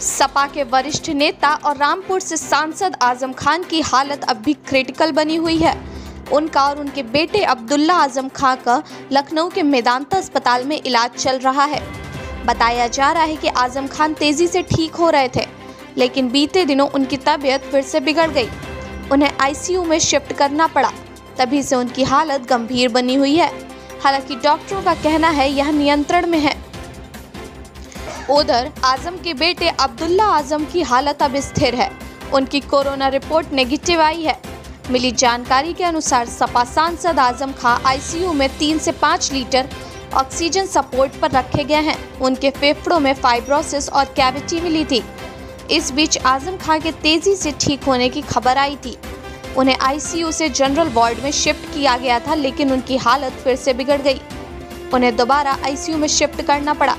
सपा के वरिष्ठ नेता और रामपुर से सांसद आज़म खान की हालत अब भी क्रिटिकल बनी हुई है। उनका और उनके बेटे अब्दुल्ला आज़म खान का लखनऊ के मेदांता अस्पताल में इलाज चल रहा है। बताया जा रहा है कि आज़म खान तेज़ी से ठीक हो रहे थे, लेकिन बीते दिनों उनकी तबीयत फिर से बिगड़ गई। उन्हें आईसीयू में शिफ्ट करना पड़ा, तभी से उनकी हालत गंभीर बनी हुई है। हालाँकि डॉक्टरों का कहना है यह नियंत्रण में है। उधर आज़म के बेटे अब्दुल्ला आज़म की हालत अब स्थिर है। उनकी कोरोना रिपोर्ट नेगेटिव आई है। मिली जानकारी के अनुसार सपा सांसद आज़म खां आईसीयू में तीन से पाँच लीटर ऑक्सीजन सपोर्ट पर रखे गए हैं। उनके फेफड़ों में फाइब्रोसिस और कैविटी मिली थी। इस बीच आज़म खां के तेज़ी से ठीक होने की खबर आई थी। उन्हें आईसीयू से जनरल वार्ड में शिफ्ट किया गया था, लेकिन उनकी हालत फिर से बिगड़ गई। उन्हें दोबारा आईसीयू में शिफ्ट करना पड़ा।